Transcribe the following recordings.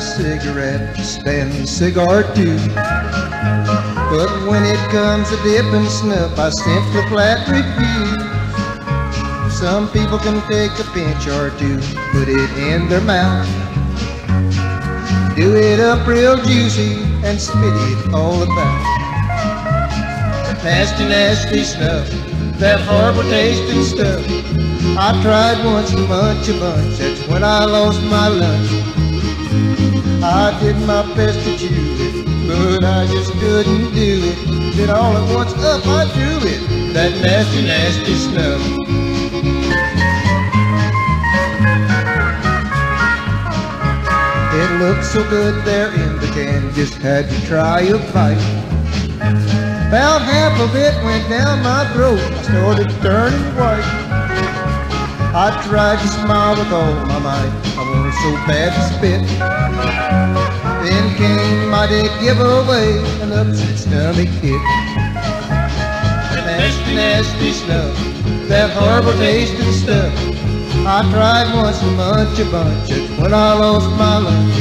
cigarette, spend a cigar too. But when it comes to dip and snuff, I simply flat refuse. Some people can take a pinch or two, put it in their mouth. Do it up real juicy and spit it all about. Nasty, nasty snuff, that horrible tasting stuff. I tried once to munch a bunch, that's when I lost my lunch. I did my best to chew it, but I just couldn't do it. Then all at once up I drew it, that nasty, nasty snuff. It looked so good there in the can, just had to try a bite. About half of it went down my throat, I started turning white. I tried to smile with all my might, I wanted so bad to spit. My big giveaway, an upset stomach hit. Nasty, nasty stuff, that horrible tasting stuff. I tried once to munch a bunch, it's when I lost my lunch.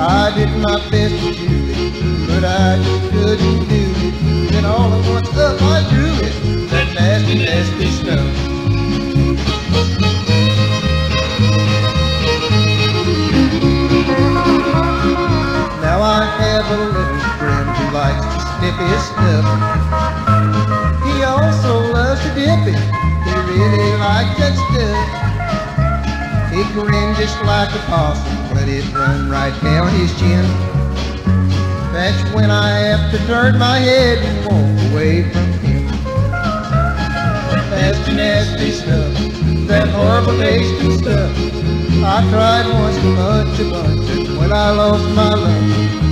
I did my best to do it, but I just couldn't do it. Then all at once up I drew it, that nasty, nasty stuff. Likes to sniff his stuff. He also loves to dip it. He really likes that stuff. He grinned just like a possum, let it run right down his chin. That's when I have to turn my head and walk away from him. Nasty, nasty stuff, that horrible tasting stuff. I tried once to munch a bunch, that's when I lost my lunch.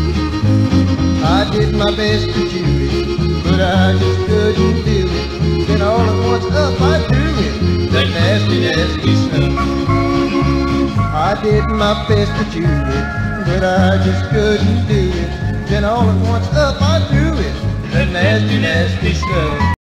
I did my best to chew it, but I just couldn't do it. Then all at once up I drew it, that nasty, nasty stuff. I did my best to chew it, but I just couldn't do it. Then all at once up I drew it, that nasty, nasty stuff.